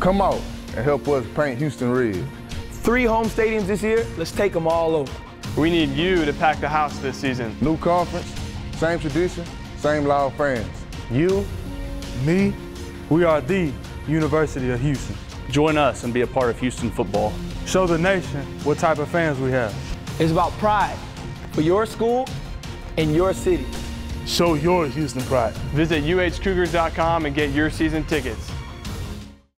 Come out and help us paint Houston red. Three home stadiums this year. Let's take them all over. We need you to pack the house this season. New conference, same tradition, same loud fans. You, me, we are the University of Houston. Join us and be a part of Houston football. Show the nation what type of fans we have. It's about pride for your school and your city. Show your Houston pride. Visit uhcougars.com and get your season tickets.